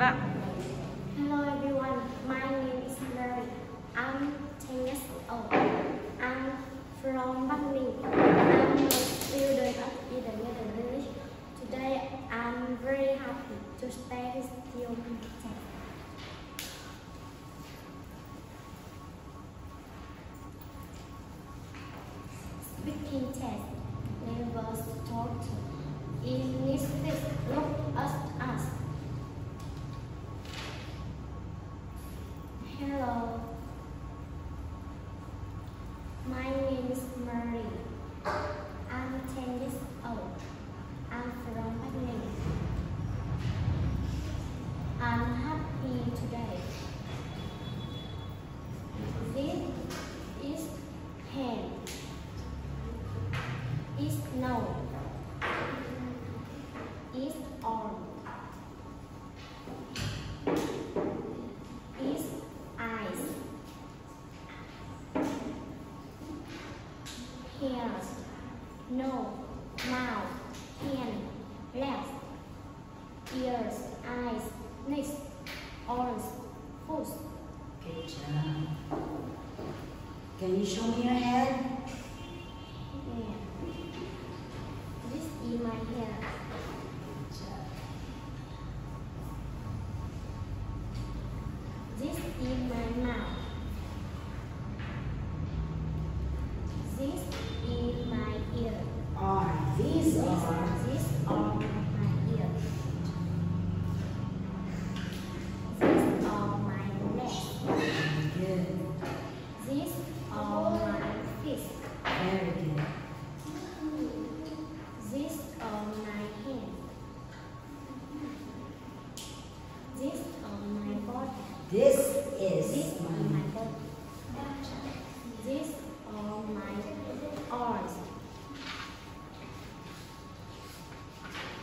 back. Hello everyone, my name is Mary. I'm 10 years old. I'm from. I'm Is arm. Is eyes. Ears. Nose. Mouth. Hand. Legs. Ears. Eyes. Neck. Arms. Foot. Good job. Can you show me your head? Is my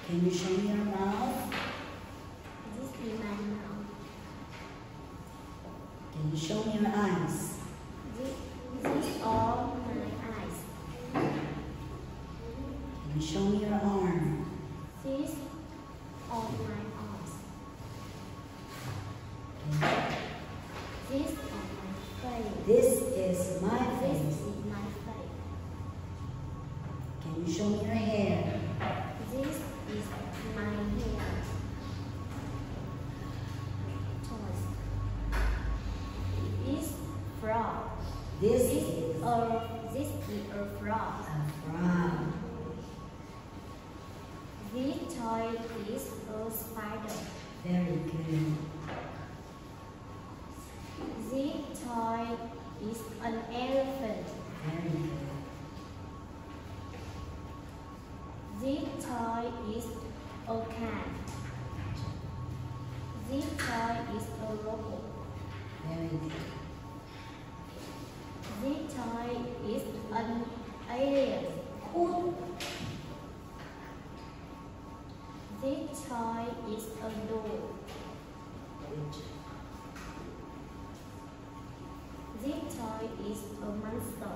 Can you show me your mouth? This is my mouth. Can you show me your eyes? These, these are my eyes. Can you show me your arm? These are my arms. Okay. These are my face. This is my A this is a frog. a frog. This toy is a spider. Very good. This toy is an elephant. Very good. This toy is a cat. This toy is a robot. Very good. Alien. Cool. This toy is a door. This toy is a monster.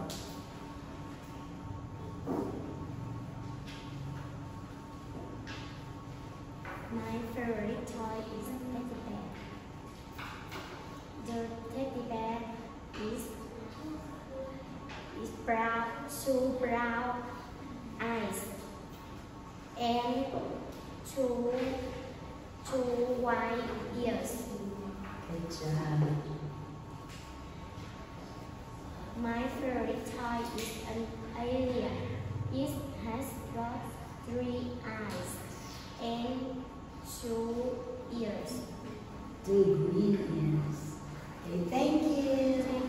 My favorite toy is a teddy bear. The teddy bear brown, two brown eyes and two two white ears. Good job. My favorite toy is an alien. It has got three eyes and two ears. Two green ears. Okay, thank you.